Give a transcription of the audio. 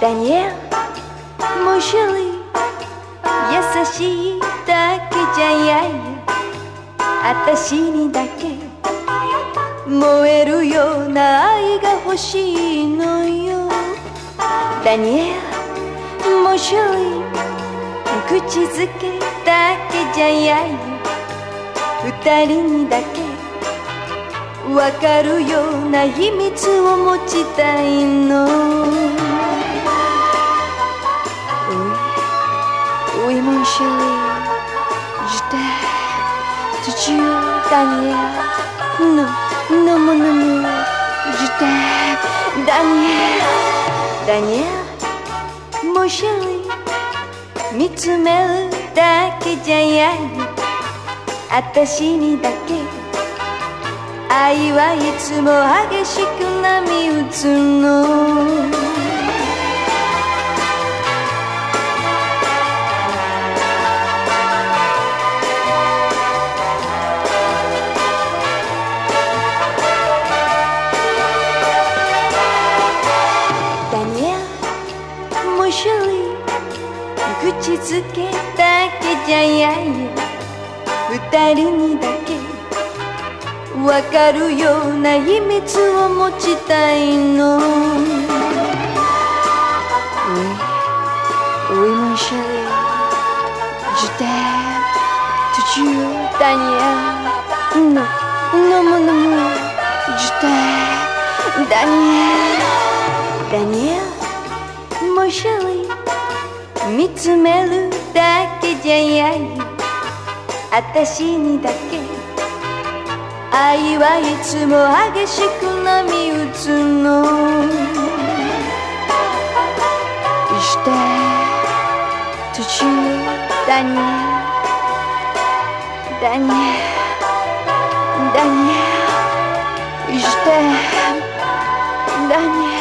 だねむしろ優しいだけじゃやいあたしにだけ燃えるような愛が欲しいのよダニエルもしょい口づけだけじゃやい二人にだけわかるような秘密を持ちたいの」「おいおいもんし」「て土をたにえ」「ののむのむ」「じてダニエダニエもしり」「見つめるだけじゃやい」「あたしにだけ」愛はいつも激しく波打つの。ダニエルもう一人口づけだけじゃやよ二人にだけ。わかるような秘密を持ちたいの Oui, oui mon chéri Je t'aime toujours Daniel Non, non mon amour Je t'aime Daniel Daniel mon chéri 見つめるだけじゃやよ私にだけ愛はいつも激しく波打つの。して途中ダニエルダニエルダニエルしてダニエル